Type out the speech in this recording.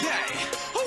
Okay.